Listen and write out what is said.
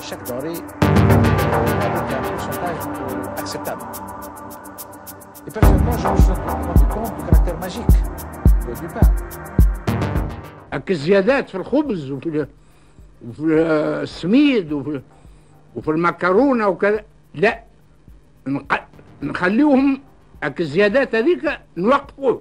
Chaque denrée avec un pourcentage euh, acceptable. Et personnellement, je me suis rendu compte du caractère magique du pain. هك الزيادات في الخبز وفي ال- وفي السميد وفي وفي المكرونه وكذا لا نخليهم هك الزيادات هذيك نوقفوهم